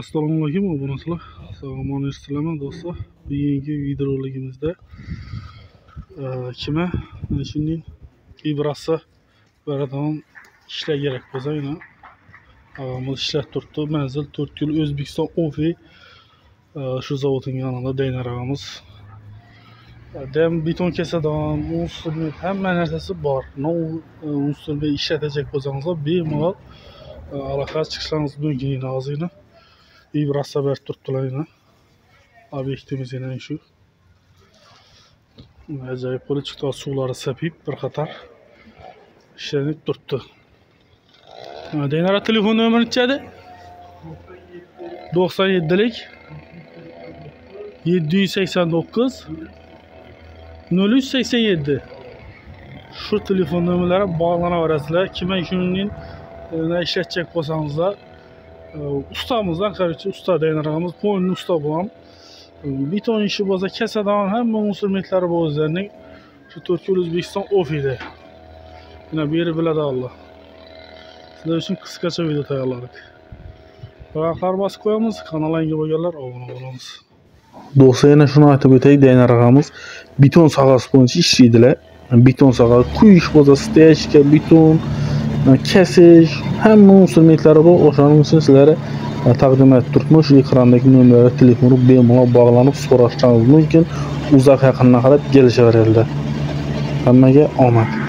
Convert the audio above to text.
assalomu alaykum obunachilar sog' omonlikmisizlarmi do'stlar bugungi videoroligimizda kima mana shunday vibratsiya beradigan ishlar kerak bo'lsa og'amiz ishlab turibdi manzil to'rt yil o'zbekiston ofi shu zavodning yonida daynar og'amiz dem beton kesadigan instrument hamma narsasi bor instrument ishlatajak bo'lsangizlar bemalol aloqa chiqishlaringiz mumkin ozgina vibratsiya berib turibdilar yana obyektimiz yana shu ajoyib bo'lib chiqdi suvlari sapib bir qator ishlanib turibdi deynara telefon nomeri nechi to'qson yettilik yetti yuz sakson to'qqiz nol uch sakson yetti shu telefon nomerlari bog'lanaverasizlar kimga shuningdek e, ishlatacak bo'lsangizlar ustamizdan короче usta dayanaramiz po'lni usta bo'lam beton ishi bo'lsa kasadan hamma instrumentlari bor o'zlarining shu to'rt o'zbekiston ofida mana bu yerni biladi alloh sizlar uchun qisqacha video tayyorladik raqamlar bosib qo'yamiz kanalga yangi bo'lganlar obuna bo'lamiz do'stlar yana shuni aytib o'tay daynar og'amiz beton sohasi bo'yicha ishlaydilar beton sohasi quyish bo'lsa stoyachka beton kesish hamma instrumentlari bor o'shaning uchun sizlarga e, taqdim etib turibmiz shu ekrandagi nomerga telefon urib bemalol bog'lanib so'rashingiz mumkin. Uzoq yaqindan qarab kelishaveradilar hammaga omad